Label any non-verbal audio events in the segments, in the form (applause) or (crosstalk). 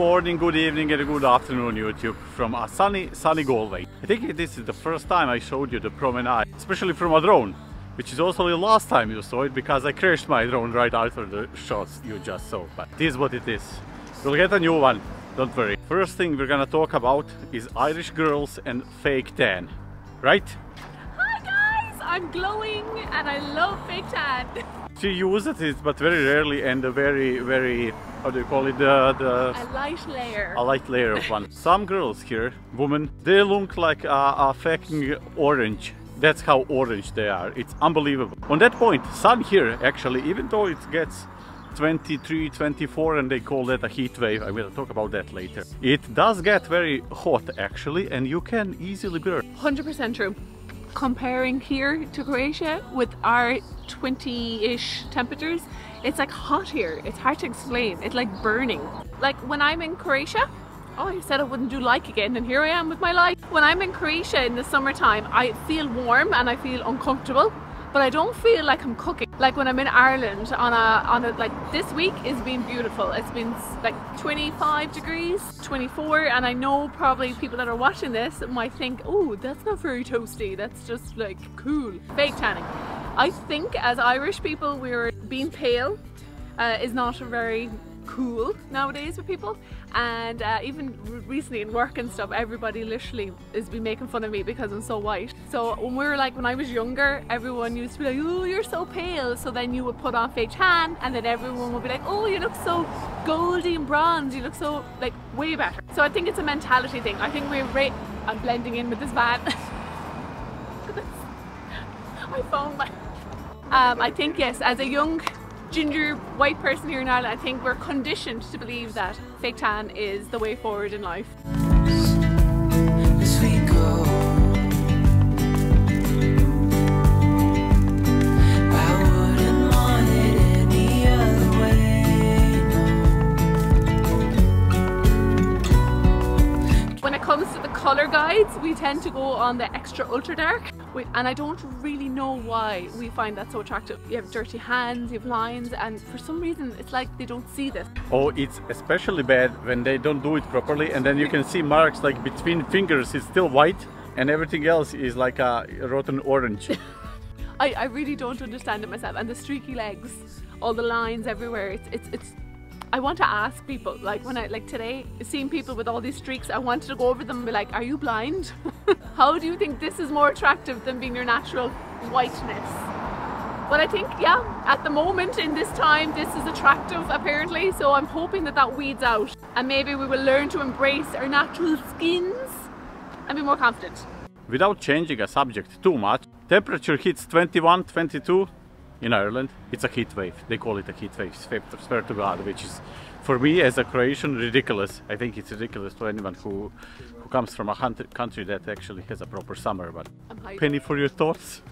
morning, good evening and good afternoon YouTube from a sunny, sunny Galway. I think this is the first time I showed you the promenade, especially from a drone, which is also the last time you saw it because I crashed my drone right after the shots you just saw. But it is what it is. We'll get a new one, don't worry. First thing we're gonna talk about is Irish girls and fake tan, right? Hi guys, I'm glowing and I love fake tan. (laughs) She uses it, but very rarely and a very, very, how do you call it, the, the A light layer. a light layer of one. (laughs) Some girls here, women, they look like a, a fucking orange. That's how orange they are. It's unbelievable. On that point, sun here actually, even though it gets 23, 24 and they call that a heat wave, I will talk about that later. It does get very hot actually and you can easily burn. 100% true. Comparing here to Croatia with our 20-ish temperatures, it's like hot here. It's hard to explain. It's like burning. Like when I'm in Croatia, oh, I said I wouldn't do like again, and here I am with my life. When I'm in Croatia in the summertime, I feel warm and I feel uncomfortable, but I don't feel like I'm cooking. Like when I'm in Ireland on a on a like this week has been beautiful. It's been like 25 degrees, 24, and I know probably people that are watching this might think, oh, that's not very toasty. That's just like cool. Fake tanning. I think as Irish people, we're being pale uh, is not a very cool nowadays with people. And uh, even recently in work and stuff everybody literally has been making fun of me because I'm so white. So when we were like when I was younger everyone used to be like oh you're so pale. So then you would put on fake tan and then everyone would be like oh you look so goldy and bronze. You look so like way better. So I think it's a mentality thing. I think we're right I'm blending in with this van I found my (laughs) um, I think yes as a young ginger white person here in Ireland, I think we're conditioned to believe that fake tan is the way forward in life. Comes to the colour guides, we tend to go on the extra ultra dark. And I don't really know why we find that so attractive. You have dirty hands, you have lines, and for some reason it's like they don't see this. Oh, it's especially bad when they don't do it properly and then you can see marks like between fingers it's still white and everything else is like a rotten orange. (laughs) I, I really don't understand it myself. And the streaky legs, all the lines everywhere. It's it's it's. I want to ask people like when I like today seeing people with all these streaks. I wanted to go over them and be like, "Are you blind? (laughs) How do you think this is more attractive than being your natural whiteness?" But I think yeah, at the moment in this time, this is attractive apparently. So I'm hoping that that weeds out, and maybe we will learn to embrace our natural skins and be more confident. Without changing a subject too much, temperature hits 21, 22 in Ireland. It's a heat wave. They call it a heat wave, swear to- God, which is for me as a Croatian ridiculous. I think it's ridiculous to anyone who, who comes from a country, country that actually has a proper summer. But I'm. Penny for your thoughts.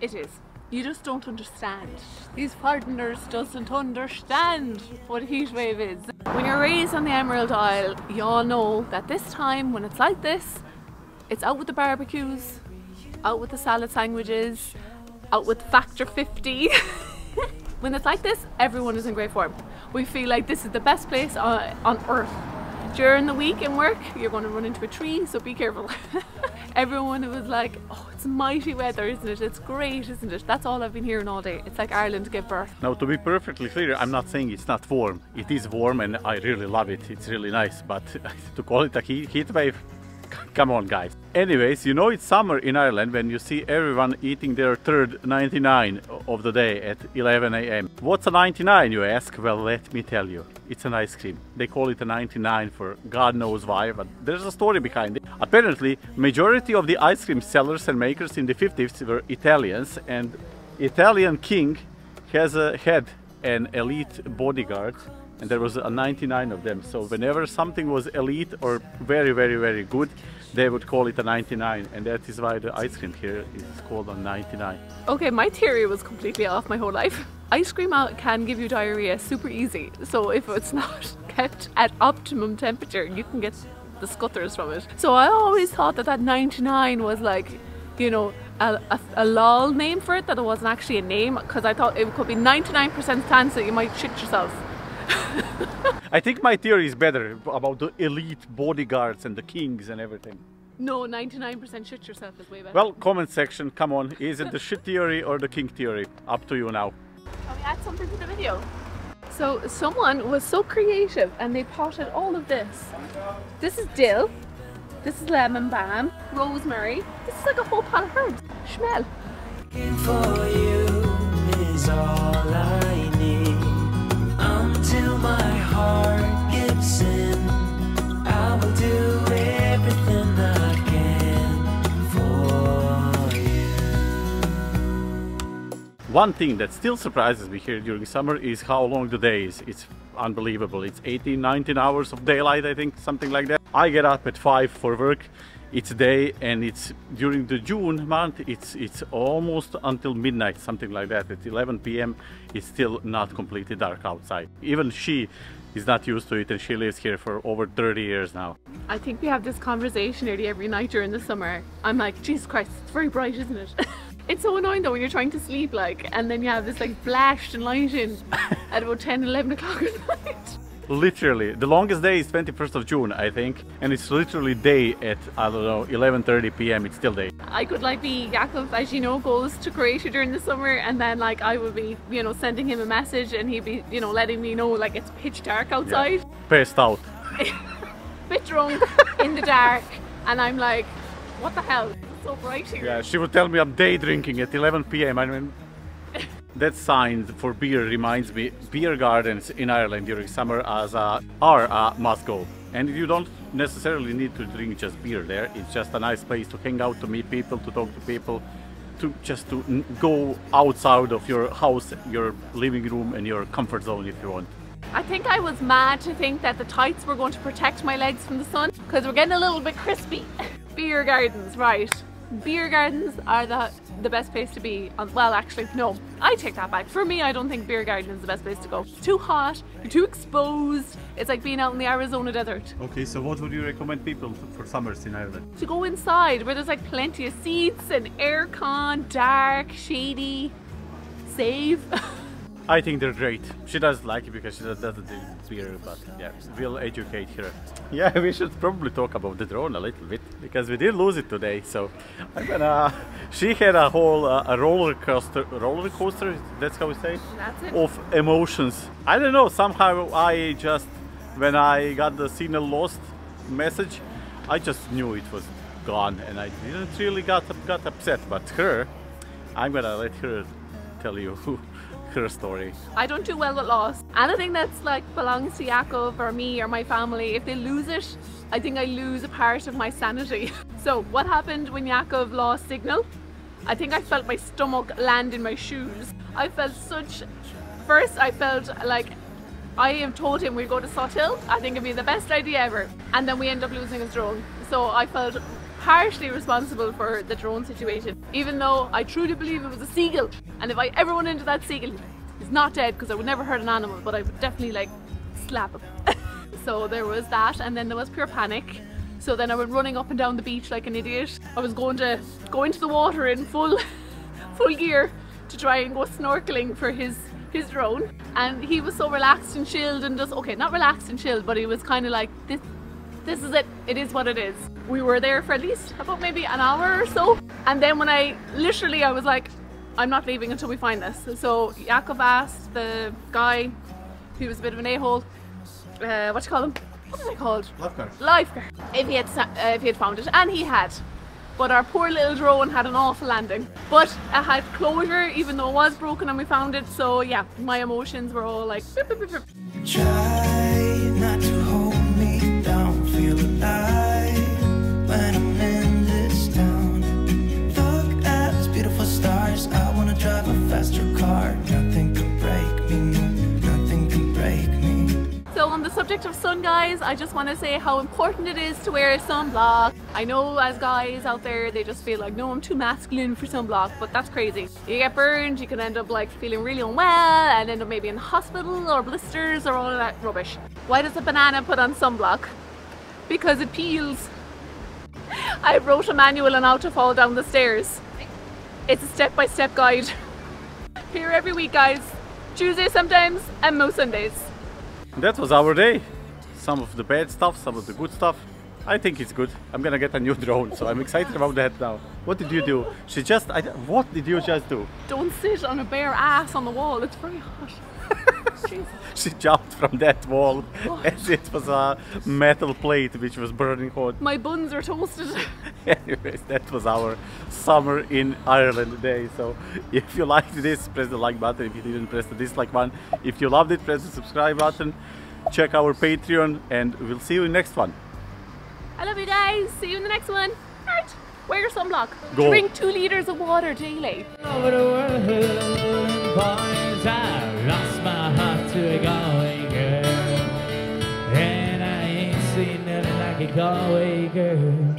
It is. You just don't understand. These foreigners doesn't understand what a heat wave is. When you're raised on the Emerald Isle, you all know that this time when it's like this, it's out with the barbecues, out with the salad sandwiches, out with Factor 50. (laughs) when it's like this, everyone is in great form. We feel like this is the best place on, on earth. During the week in work, you're going to run into a tree, so be careful. (laughs) Everyone was like, oh, it's mighty weather, isn't it? It's great, isn't it? That's all I've been hearing all day. It's like Ireland give birth. Now, to be perfectly clear, I'm not saying it's not warm. It is warm and I really love it. It's really nice. But (laughs) to call it a heat wave, (laughs) come on, guys. Anyways, you know it's summer in Ireland when you see everyone eating their third 99 of the day at 11 a.m. What's a 99, you ask? Well, let me tell you. It's an ice cream. They call it a 99 for God knows why, but there's a story behind it. Apparently, majority of the ice cream sellers and makers in the 50s were Italians, and Italian king has a, had an elite bodyguard and there was a 99 of them so whenever something was elite or very very very good they would call it a 99 and that is why the ice cream here is called a 99 Okay, my theory was completely off my whole life. (laughs) Ice cream can give you diarrhea super easy. So if it's (laughs) not kept at optimum temperature, you can get the scutters from it. So I always thought that that 99 was like, you know, a, a, a lol name for it, that it wasn't actually a name, because I thought it could be 99% chance that you might shit yourself. (laughs) I think my theory is better about the elite bodyguards and the kings and everything. No, 99% shit yourself is way better. Well, comment section, come on. Is it the (laughs) shit theory or the king theory? Up to you now. Can we add something to the video? So someone was so creative and they potted all of this. This is dill. This is lemon balm, rosemary. This is like a whole pot of herbs. Smell. One thing that still surprises me here during summer is how long the day is. It's unbelievable. It's 18, 19 hours of daylight, I think, something like that. I get up at 5 for work. It's day and it's during the June month, it's it's almost until midnight, something like that. At 11 p.m. it's still not completely dark outside. Even she is not used to it and she lives here for over 30 years now. I think we have this conversation nearly every night during the summer. I'm like, Jesus Christ, it's very bright, isn't it? (laughs) it's so annoying though when you're trying to sleep, like, and then you have this like flashed and lighting (laughs) at about 10, 11 o'clock at night. Literally, the longest day is 21st of June, I think, and it's literally day at I don't know 11:30 p.m. It's still day. I could like be Jakov, as you know, goes to Croatia during the summer, and then like I would be, you know, sending him a message, and he'd be, you know, letting me know like it's pitch dark outside, Yeah. Passed out. (laughs) bit drunk in the dark, and I'm like, what the hell? So bright here. Yeah, she would tell me I'm day drinking at 11 p.m. I mean, that sign for beer reminds me beer gardens in Ireland during summer as a, are a must go. And you don't necessarily need to drink just beer there. It's just a nice place to hang out, to meet people, to talk to people, to just to go outside of your house, your living room, and your comfort zone if you want. I think I was mad to think that the tights were going to protect my legs from the sun because we're getting a little bit crispy. (laughs) Beer gardens, right. Beer gardens are the the best place to be. On, well, actually, no, I take that back. For me, I don't think beer garden is the best place to go. Too hot, you're too exposed. It's like being out in the Arizona desert. Okay, so what would you recommend people for summers in Ireland? To go inside where there's like plenty of seats and aircon, dark, shady, safe. (laughs) I think they're great. She doesn't like it because she does- doesn't drink beer, but yeah, we'll educate her. (laughs) Yeah, we should probably talk about the drone a little bit because we did lose it today. So I'm gonna. (laughs) She had a whole uh, a roller coaster, roller coaster. That's how we say it. That's it. Of emotions. I don't know. Somehow I just when I got the signal lost message, I just knew it was gone, and I didn't really got got upset. But her, I'm gonna let her tell you her story. I don't do well with loss. Anything that's like belongs to Jakov or me or my family, if they lose it, I think I lose a part of my sanity. (laughs) So what happened when Jakov lost signal? I think I felt my stomach land in my shoes. I felt such first I felt like I have told him we'd go to Salthill. I think it'd be the best idea ever. And then we end up losing his drone. So I felt partially responsible for the drone situation, even though I truly believe it was a seagull. And if I ever went into that seagull, he's not dead because I would never hurt an animal, but I would definitely like slap him. (laughs) so there was that, and then there was pure panic. So then I went running up and down the beach like an idiot. I was going to go into the water in full (laughs) full gear to try and go snorkeling for his his drone and he was so relaxed and chilled and just okay not relaxed and chilled but he was kind of like this this is it. It is what it is. We were there for at least about maybe an hour or so. And then when I literally I was like I'm not leaving until we find this. So Jakov asked the guy who was a bit of an a-hole uh, what do you call him what are they called? Lifeguard. Lifeguard. if he had uh, if he had found it. And he had. But our poor little drone had an awful landing. But it had closure even though it was broken and we found it. So yeah my emotions were all like beep, beep, beep, the subject of sun guys. I just want to say how important it is to wear sunblock. I know as guys out there they just feel like no i'm too masculine for sunblock but that's crazy. You get burned you can end up like feeling really unwell and end up maybe in hospital or blisters or all of that rubbish. Why does a banana put on sunblock? Because it peels. I wrote a manual on how to fall down the stairs. It's a step-by-step guide. (laughs) Here every week guys. Tuesday sometimes and most sundays That was our day. Some of the bad stuff, some of the good stuff. I think it's good. I'm gonna get a new (laughs) drone, so I'm excited about that now. What did you do? She just. I, what did you just do? Don't sit on a bare ass on the wall. It's very hot. (laughs) Jesus. She jumped from that wall oh. as it was a metal plate which was burning hot. My buns are toasted. (laughs) Anyways, that was our summer in Ireland day. So if you liked this, press the like button. If you didn't, press the dislike one. If you loved it, press the subscribe button. Check our Patreon, and we'll see you in the next one. I love you guys. See you in the next one. Right. Wear your sunblock. Go. Drink two liters of water daily. Like girl.